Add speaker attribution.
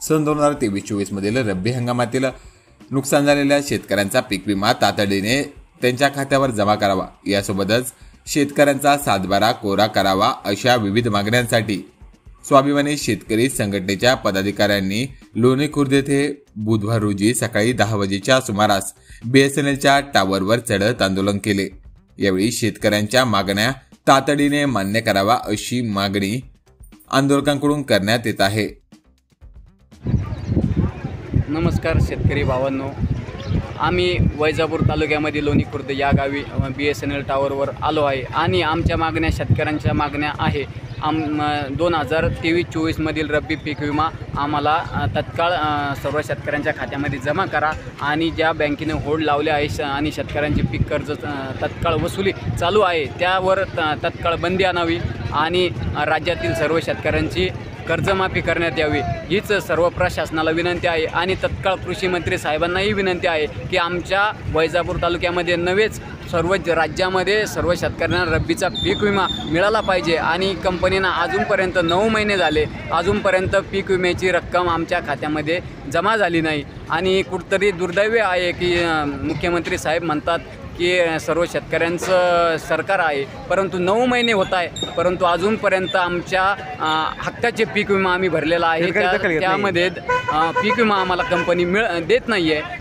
Speaker 1: सन दोन हजार तेवीस चोवीसमधील रब्बी हंगामातील नुकसान झालेल्या शेतकऱ्यांचा पीक विमा तातडीने त्यांच्या खात्यावर जमा करावा. यासोबतच शेतकऱ्यांचा सातबारा कोरा करावा अशा विविध मागण्यांसाठी स्वाभिमानी शेतकरी संघटनेच्या पदाधिकाऱ्यांनी लोणी खुर्द येथे बुधवार रोजी सकाळी दहा वाजेच्या सुमारास बीएसएनएलच्या टावरवर चढत आंदोलन केले. यावेळी शेतकऱ्यांच्या मागण्या तातडीने मान्य करावा अशी मागणी आंदोलकांकडून करण्यात येत आहे.
Speaker 2: नमस्कार शेतकरी भावांनो. आम्ही वैजापूर तालुक्यामध्ये लोणी खुर्द या गावी बी एस एन एल टावरवर आलो आहे आणि आमच्या मागण्या शेतकऱ्यांच्या मागण्या आहे. आम दोन हजार तेवीस चोवीसमधील रब्बी पीक विमा आम्हाला तत्काळ सर्व शेतकऱ्यांच्या खात्यामध्ये जमा करा आणि ज्या बँकेने होल्ड लावले आहे श- आणि शेतकऱ्यांचे पीक कर्ज तत्काळ वसुली चालू आहे त्यावर त- तत्काळ बंदी आणावी आणि राज्यातील सर्व शेतकऱ्यांची कर्जमाफी करण्यात यावी. हीच सर्व प्रशासनाला विनंती आहे आणि तत्काळ कृषी मंत्री साहेबांनाही विनंती आहे की आमच्या वैजापूर तालुक्यामध्ये नव्हेच सर्व ज- राज्यामध्ये सर्व शेतकऱ्यांना रब्बीचा पीक विमा मिळाला पाहिजे आणि कंपनीनं अजूनपर्यंत नऊ महिने झाले. अजूनपर्यंत पीक विम्याची रक्कम आमच्या खात्यामध्ये जमा झाली नाही. आणि कुठतरी दुर्दैवी आहे की मुख्यमंत्री साहेब म्हणतात की सर्व शेतकऱ्यांचं सरकार आहे. परंतु नऊ महिने होत आहे. परंतु अजूनपर्यंत आमच्या हक्काचे पीक विमा आम्ही भरलेला आहे. त्यामध्ये पीक विमा आम्हाला कंपनी मिळ देत नाही आहे